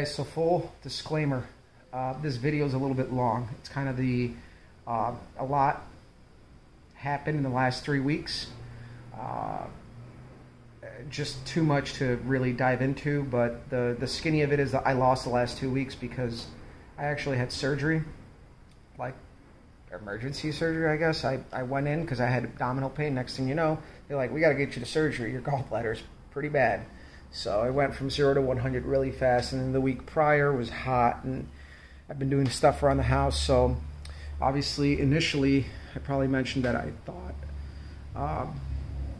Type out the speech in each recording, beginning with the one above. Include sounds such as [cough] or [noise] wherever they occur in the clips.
guys, so full disclaimer. Uh, this video is a little bit long. It's kind of the, uh, a lot happened in the last three weeks. Uh, just too much to really dive into, but the, the skinny of it is that I lost the last two weeks because I actually had surgery, like emergency surgery, I guess. I, I went in because I had abdominal pain. Next thing you know, they're like, we got to get you to surgery. Your gallbladder's pretty bad. So I went from zero to 100 really fast, and then the week prior was hot, and I've been doing stuff around the house. So obviously, initially, I probably mentioned that I thought um,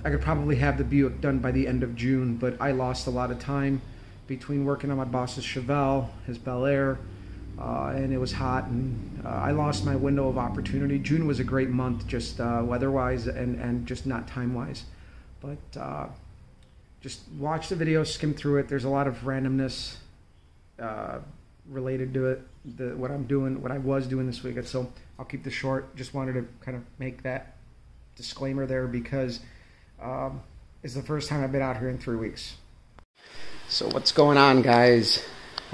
I could probably have the Buick done by the end of June, but I lost a lot of time between working on my boss's Chevelle, his Bel Air, uh, and it was hot, and uh, I lost my window of opportunity. June was a great month, just uh, weather-wise and, and just not time-wise. But uh, just watch the video, skim through it. There's a lot of randomness uh, related to it, the, what I'm doing, what I was doing this week. So I'll keep this short. Just wanted to kind of make that disclaimer there because um, it's the first time I've been out here in three weeks. So what's going on, guys?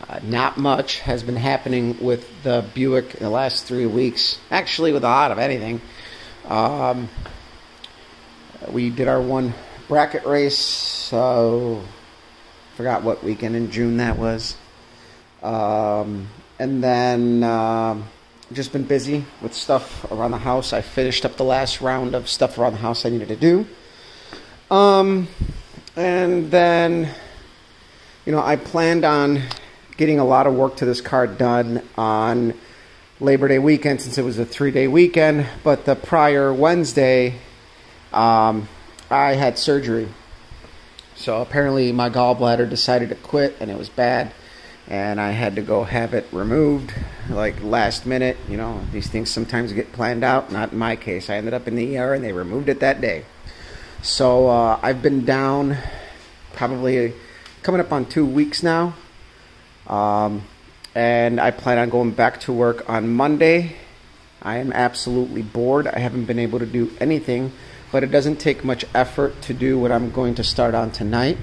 Uh, not much has been happening with the Buick in the last three weeks. Actually, with a lot of anything. Um, we did our one bracket race. So, forgot what weekend in June that was. Um, and then uh, just been busy with stuff around the house. I finished up the last round of stuff around the house I needed to do. Um, and then, you know, I planned on getting a lot of work to this car done on Labor Day weekend since it was a three day weekend. But the prior Wednesday, um, I had surgery. So apparently my gallbladder decided to quit and it was bad. And I had to go have it removed like last minute. You know, these things sometimes get planned out. Not in my case. I ended up in the ER and they removed it that day. So uh, I've been down probably coming up on two weeks now. Um, and I plan on going back to work on Monday. I am absolutely bored. I haven't been able to do anything, but it doesn't take much effort to do what I'm going to start on tonight.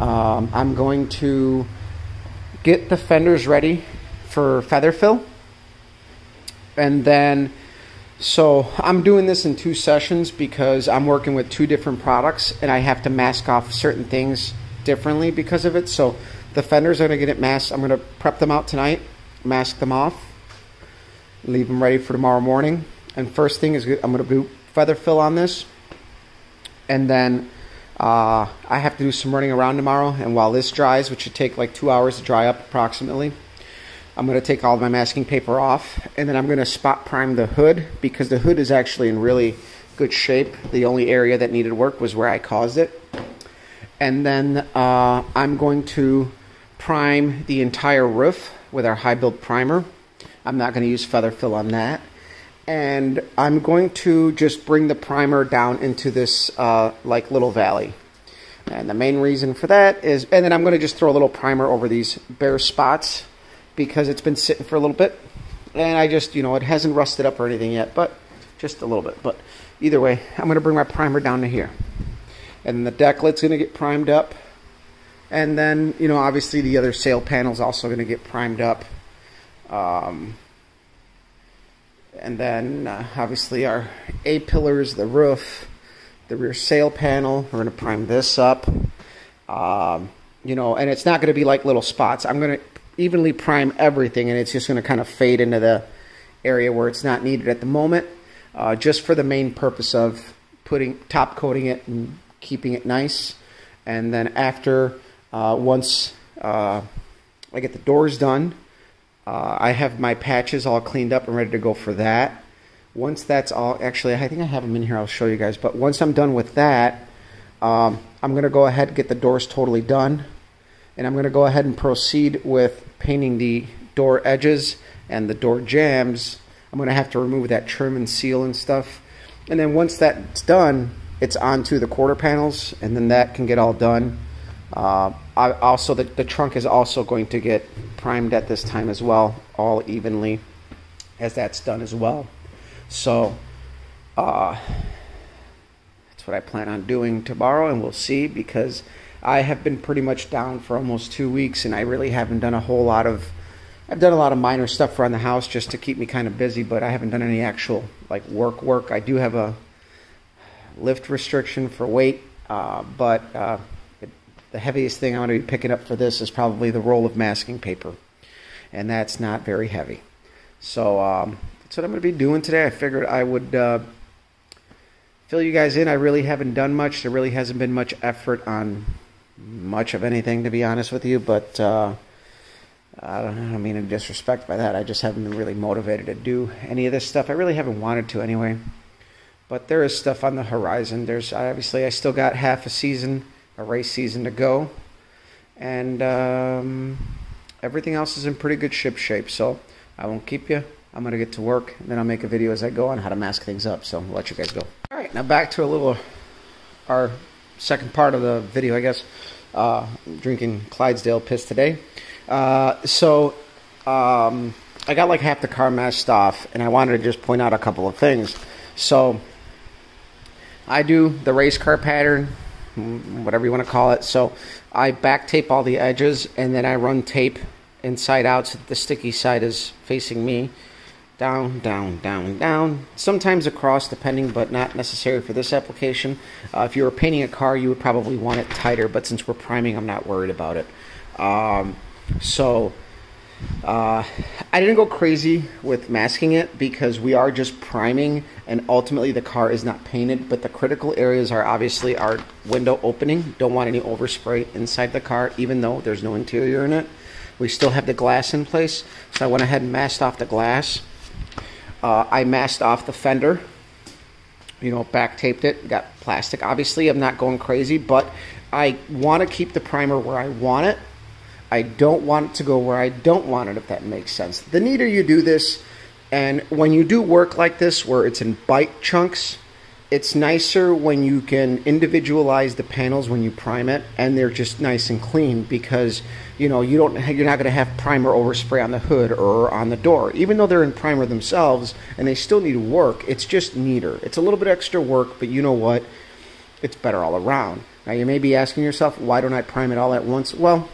Um, I'm going to get the fenders ready for feather fill. And then, so I'm doing this in two sessions because I'm working with two different products and I have to mask off certain things differently because of it. So the fenders are going to get it masked. I'm going to prep them out tonight, mask them off, leave them ready for tomorrow morning. And first thing is I'm going to do feather fill on this. And then uh, I have to do some running around tomorrow. And while this dries, which should take like two hours to dry up approximately, I'm going to take all my masking paper off. And then I'm going to spot prime the hood because the hood is actually in really good shape. The only area that needed work was where I caused it. And then uh, I'm going to prime the entire roof with our high build primer. I'm not going to use feather fill on that. And I'm going to just bring the primer down into this uh, like little valley. And the main reason for that is, and then I'm going to just throw a little primer over these bare spots because it's been sitting for a little bit. And I just, you know, it hasn't rusted up or anything yet, but just a little bit. But either way, I'm going to bring my primer down to here. And the deck lid's going to get primed up and then, you know, obviously the other sail panel is also going to get primed up. Um, and then, uh, obviously, our A pillars, the roof, the rear sail panel, we're going to prime this up. Um, you know, and it's not going to be like little spots. I'm going to evenly prime everything, and it's just going to kind of fade into the area where it's not needed at the moment, uh, just for the main purpose of putting top coating it and keeping it nice. And then after uh, once uh, I get the doors done, uh, I have my patches all cleaned up and ready to go for that. Once that's all, actually, I think I have them in here. I'll show you guys. But once I'm done with that, um, I'm going to go ahead and get the doors totally done. And I'm going to go ahead and proceed with painting the door edges and the door jambs. I'm going to have to remove that trim and seal and stuff. And then once that's done, it's onto the quarter panels, and then that can get all done. Uh, also, the, the trunk is also going to get primed at this time as well, all evenly, as that's done as well. So, uh, that's what I plan on doing tomorrow, and we'll see because I have been pretty much down for almost two weeks, and I really haven't done a whole lot of. I've done a lot of minor stuff around the house just to keep me kind of busy, but I haven't done any actual like work work. I do have a lift restriction for weight, uh, but uh, the heaviest thing I'm going to be picking up for this is probably the roll of masking paper, and that's not very heavy. So um, that's what I'm going to be doing today. I figured I would uh, fill you guys in. I really haven't done much. There really hasn't been much effort on much of anything, to be honest with you. But uh, I don't, I don't mean any disrespect by that. I just haven't been really motivated to do any of this stuff. I really haven't wanted to anyway. But there is stuff on the horizon. There's obviously I still got half a season, a race season to go, and um, everything else is in pretty good ship shape. So I won't keep you. I'm gonna get to work, and then I'll make a video as I go on how to mask things up. So I'll let you guys go. All right, now back to a little our second part of the video, I guess. Uh, drinking Clydesdale piss today. Uh, so um, I got like half the car masked off, and I wanted to just point out a couple of things. So I do the race car pattern, whatever you want to call it. So I back tape all the edges and then I run tape inside out so that the sticky side is facing me. Down, down, down, down. Sometimes across, depending, but not necessary for this application. Uh, if you were painting a car, you would probably want it tighter, but since we're priming, I'm not worried about it. Um, so uh, I didn't go crazy with masking it because we are just priming and ultimately the car is not painted, but the critical areas are obviously our window opening. Don't want any overspray inside the car, even though there's no interior in it. We still have the glass in place, so I went ahead and masked off the glass. Uh, I masked off the fender, you know, back taped it, got plastic. Obviously, I'm not going crazy, but I want to keep the primer where I want it I don't want it to go where I don't want it, if that makes sense. The neater you do this, and when you do work like this, where it's in bite chunks, it's nicer when you can individualize the panels when you prime it, and they're just nice and clean because you know you don't you're not going to have primer overspray on the hood or on the door. Even though they're in primer themselves and they still need work, it's just neater. It's a little bit extra work, but you know what? It's better all around. Now you may be asking yourself, why don't I prime it all at once? Well,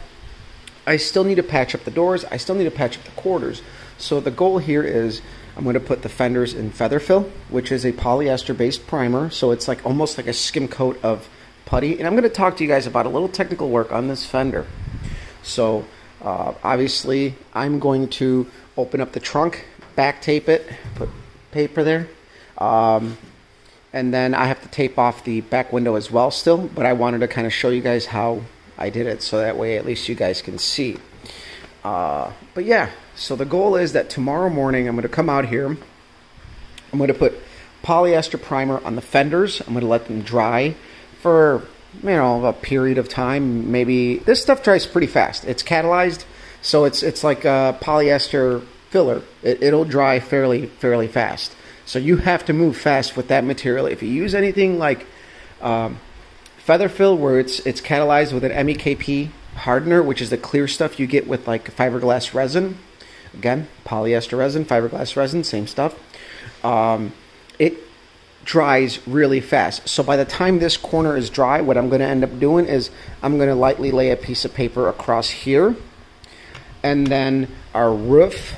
I still need to patch up the doors. I still need to patch up the quarters. So the goal here is I'm going to put the fenders in Featherfill, which is a polyester-based primer. So it's like almost like a skim coat of putty. And I'm going to talk to you guys about a little technical work on this fender. So uh, obviously I'm going to open up the trunk, back tape it, put paper there. Um, and then I have to tape off the back window as well still, but I wanted to kind of show you guys how I did it so that way at least you guys can see. Uh, but yeah, so the goal is that tomorrow morning I'm going to come out here. I'm going to put polyester primer on the fenders. I'm going to let them dry for you know a period of time. Maybe this stuff dries pretty fast. It's catalyzed, so it's it's like a polyester filler. It, will dry fairly fairly fast. So you have to move fast with that material. If you use anything like um, Featherfill, where it's it's catalyzed with an MEKP hardener, which is the clear stuff you get with like fiberglass resin. Again, polyester resin, fiberglass resin, same stuff. Um, it dries really fast. So by the time this corner is dry, what I'm going to end up doing is I'm going to lightly lay a piece of paper across here, and then our roof,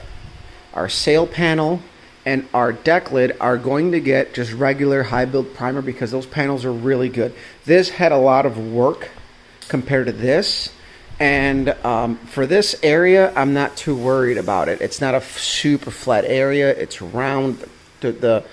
our sail panel, and our deck lid are going to get just regular high build primer because those panels are really good. This had a lot of work compared to this. And um, for this area, I'm not too worried about it. It's not a super flat area. It's round. The, the,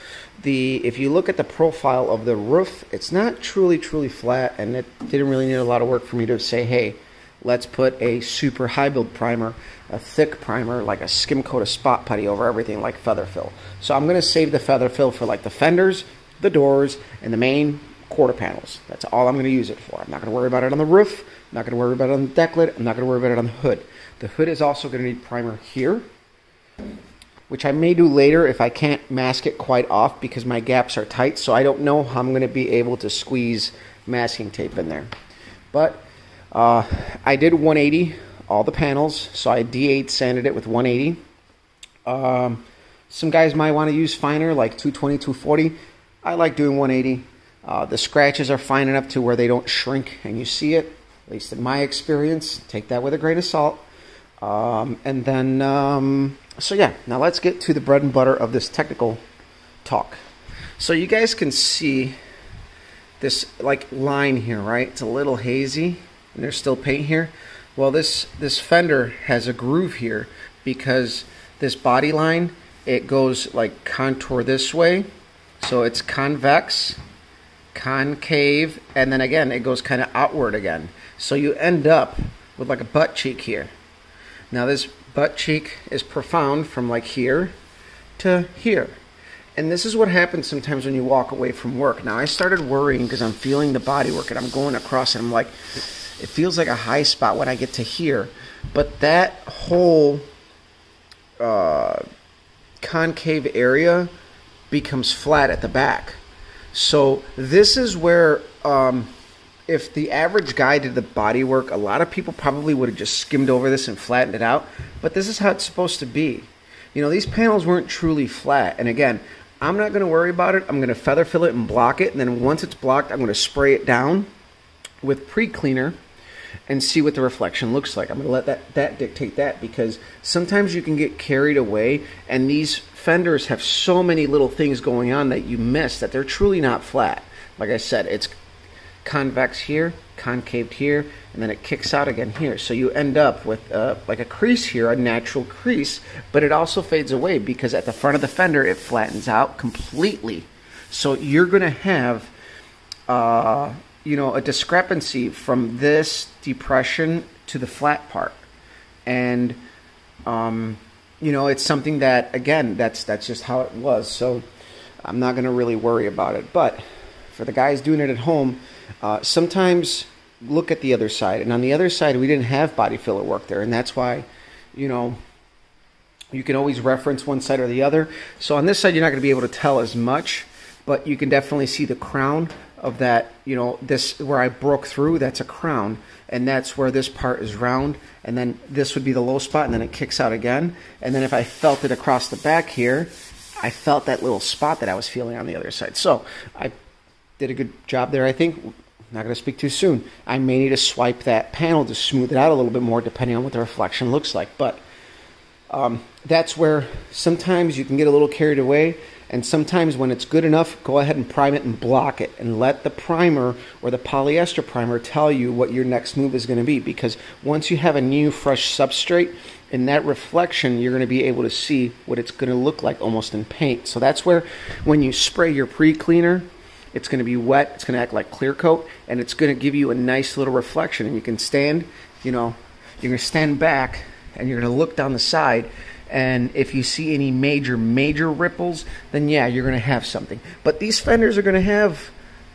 the if you look at the profile of the roof, it's not truly truly flat, and it didn't really need a lot of work for me to say, hey, let's put a super high build primer, a thick primer, like a skim coat of spot putty over everything like feather fill. So I'm going to save the feather fill for like the fenders, the doors, and the main quarter panels. That's all I'm going to use it for. I'm not going to worry about it on the roof. I'm not going to worry about it on the deck lid. I'm not going to worry about it on the hood. The hood is also going to need primer here, which I may do later if I can't mask it quite off because my gaps are tight. So I don't know how I'm going to be able to squeeze masking tape in there. But uh, I did 180 all the panels, so I DA sanded it with 180. Um, some guys might want to use finer, like 220, 240. I like doing 180. Uh, the scratches are fine enough to where they don't shrink and you see it. At least in my experience. Take that with a grain of salt. Um, and then, um, so yeah, now let's get to the bread and butter of this technical talk. So you guys can see this like line here, right? It's a little hazy and there's still paint here. Well, this, this fender has a groove here because this body line, it goes like contour this way. So it's convex, concave, and then again, it goes kind of outward again. So you end up with like a butt cheek here. Now this butt cheek is profound from like here to here. And this is what happens sometimes when you walk away from work. Now I started worrying because I'm feeling the body work and I'm going across and I'm like, it feels like a high spot when I get to here. But that whole uh, concave area becomes flat at the back. So this is where um, if the average guy did the body work, a lot of people probably would have just skimmed over this and flattened it out. But this is how it's supposed to be. You know, these panels weren't truly flat. And again, I'm not going to worry about it. I'm going to feather fill it and block it. And then once it's blocked, I'm going to spray it down with pre-cleaner and see what the reflection looks like. I'm going to let that, that dictate that because sometimes you can get carried away and these fenders have so many little things going on that you miss that they're truly not flat. Like I said, it's convex here, concaved here, and then it kicks out again here. So you end up with uh, like a crease here, a natural crease, but it also fades away because at the front of the fender it flattens out completely. So you're going to have, uh, you know, a discrepancy from this depression to the flat part, and um, you know it's something that again that's that's just how it was. So I'm not going to really worry about it, but for the guys doing it at home uh, sometimes look at the other side, and on the other side, we didn't have body filler work there, and that's why, you know, you can always reference one side or the other. So on this side, you're not going to be able to tell as much, but you can definitely see the crown of that. You know, this where I broke through, that's a crown, and that's where this part is round, and then this would be the low spot, and then it kicks out again. And then if I felt it across the back here, I felt that little spot that I was feeling on the other side. So I did a good job there, I think not going to speak too soon. I may need to swipe that panel to smooth it out a little bit more depending on what the reflection looks like. But um, that's where sometimes you can get a little carried away. And sometimes when it's good enough, go ahead and prime it and block it. And let the primer or the polyester primer tell you what your next move is going to be. Because once you have a new fresh substrate, in that reflection, you're going to be able to see what it's going to look like almost in paint. So that's where when you spray your pre-cleaner, it's going to be wet. It's going to act like clear coat, and it's going to give you a nice little reflection. And you can stand, you know, you're going to stand back, and you're going to look down the side. And if you see any major, major ripples, then yeah, you're going to have something. But these fenders are going to have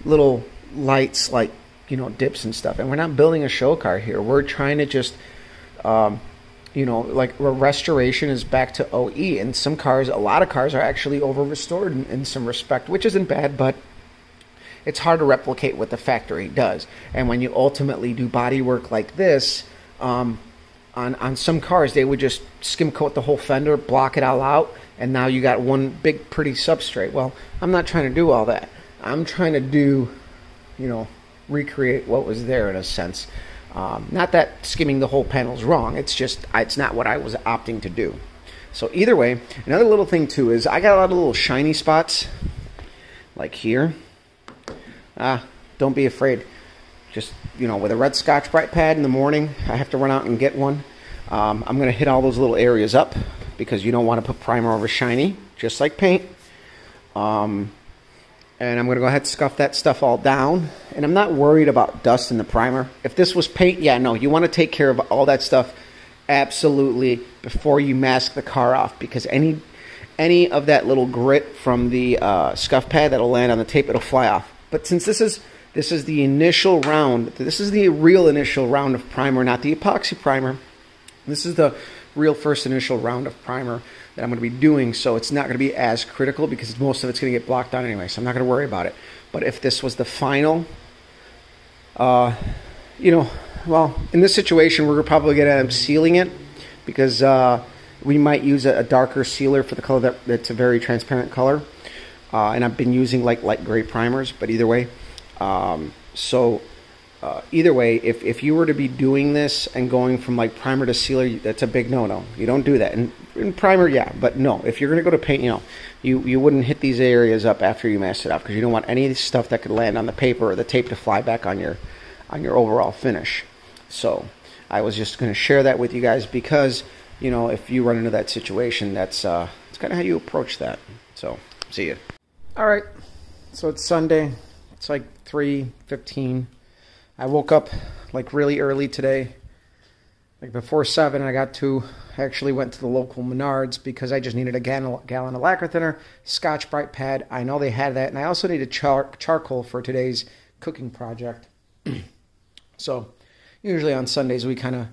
little lights like, you know, dips and stuff. And we're not building a show car here. We're trying to just, um, you know, like restoration is back to OE. And some cars, a lot of cars are actually over restored in, in some respect, which isn't bad, but it's hard to replicate what the factory does. And when you ultimately do body work like this, um, on, on some cars, they would just skim coat the whole fender, block it all out, and now you got one big, pretty substrate. Well, I'm not trying to do all that. I'm trying to do, you know, recreate what was there in a sense. Um, not that skimming the whole panel is wrong. It's just it's not what I was opting to do. So either way, another little thing too is I got a lot of little shiny spots, like here ah, don't be afraid. Just, you know, with a red Scotch-Brite pad in the morning, I have to run out and get one. Um, I'm going to hit all those little areas up because you don't want to put primer over shiny, just like paint. Um, and I'm going to go ahead and scuff that stuff all down. And I'm not worried about dust in the primer. If this was paint, yeah, no, you want to take care of all that stuff absolutely before you mask the car off because any any of that little grit from the uh, scuff pad that'll land on the tape, it'll fly off. But since this is this is the initial round, this is the real initial round of primer, not the epoxy primer. This is the real first initial round of primer that I'm going to be doing, so it's not going to be as critical because most of it's going to get blocked out anyway, so I'm not going to worry about it. But if this was the final, uh, you know, well, in this situation, we're probably going to end up sealing it because uh, we might use a, darker sealer for the color that, that's a very transparent color. Uh, and I've been using like light gray primers, but either way. Um, so uh, either way, if, if you were to be doing this and going from like primer to sealer, that's a big no-no. You don't do that. And, in primer, yeah, but no. If you're going to go to paint, you know, you, you wouldn't hit these areas up after you masked it off because you don't want any stuff that could land on the paper or the tape to fly back on your on your overall finish. So I was just going to share that with you guys because you know if you run into that situation, that's uh, that's kind of how you approach that. So see you. All right. So it's Sunday. It's like three fifteen. I woke up like really early today, like before seven. I got to I actually went to the local Menards because I just needed a gallon, gallon of lacquer thinner, Scotch-Brite pad. I know they had that, and I also needed char- charcoal for today's cooking project. [clears throat] so usually on Sundays we kind of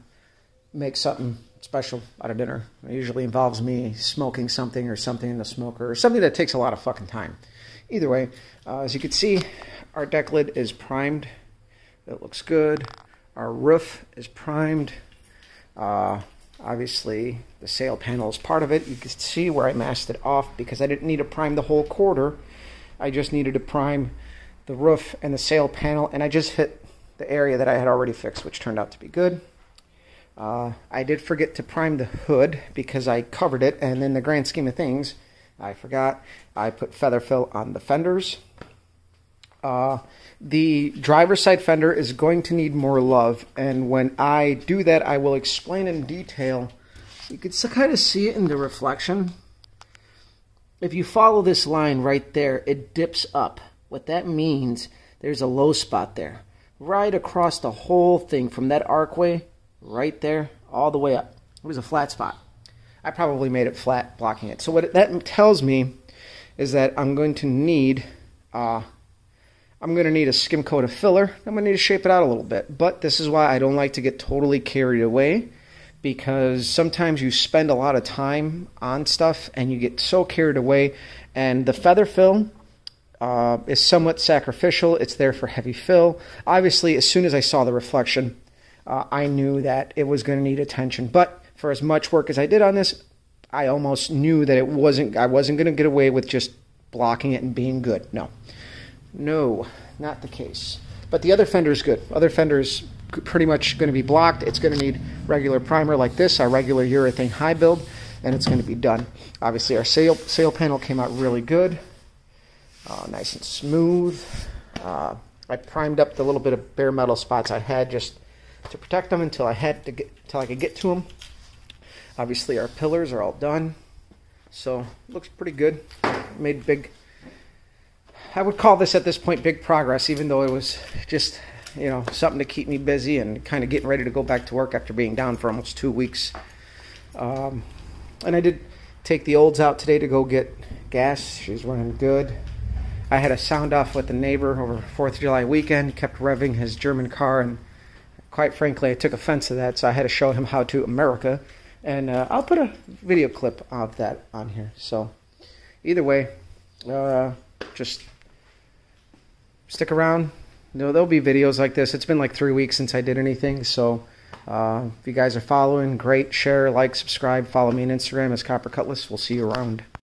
make something special out of dinner. It usually involves me smoking something or something in the smoker or something that takes a lot of fucking time. Either way, uh, as you can see, our deck lid is primed it looks good. Our roof is primed. Uh, obviously, the sail panel is part of it. You can see where I masked it off because I didn't need to prime the whole quarter. I just needed to prime the roof and the sail panel, and I just hit the area that I had already fixed, which turned out to be good. Uh, I did forget to prime the hood because I covered it, and in the grand scheme of things, I forgot. I put feather fill on the fenders. Uh, the driver's side fender is going to need more love, and when I do that, I will explain in detail. You can kind of see it in the reflection. If you follow this line right there, it dips up. What that means, there's a low spot there. Right across the whole thing, from that archway, right there, all the way up. It was a flat spot. I probably made it flat, blocking it. So what that tells me is that I'm going to need uh, I'm going to need a skim coat of filler. I'm going to need to shape it out a little bit. But this is why I don't like to get totally carried away because sometimes you spend a lot of time on stuff and you get so carried away. And the feather fill uh, is somewhat sacrificial. It's there for heavy fill. Obviously, as soon as I saw the reflection, uh, I knew that it was going to need attention. But for as much work as I did on this, I almost knew that it wasn't. I wasn't going to get away with just blocking it and being good. No. No, not the case. But the other fender is good. Other fender is pretty much going to be blocked. It's going to need regular primer like this, our regular urethane high build, and it's going to be done. Obviously, our sail, sail panel came out really good, uh, nice and smooth. Uh, I primed up the little bit of bare metal spots I had just to protect them until I had to get until I could get to them. Obviously, our pillars are all done, so looks pretty good. Made big I would call this at this point big progress, even though it was just, you know, something to keep me busy and kind of getting ready to go back to work after being down for almost two weeks. Um, and I did take the olds out today to go get gas. She's running good. I had a sound off with the neighbor over Fourth of July weekend. Kept revving his German car, and quite frankly, I took offense to that. So I had to show him how to America, and uh, I'll put a video clip of that on here. So either way, uh, just stick around. You know, there'll be videos like this. It's been like three weeks since I did anything, so uh, if you guys are following, great. Share, like, subscribe, follow me on Instagram as Copper Cutlass. We'll see you around.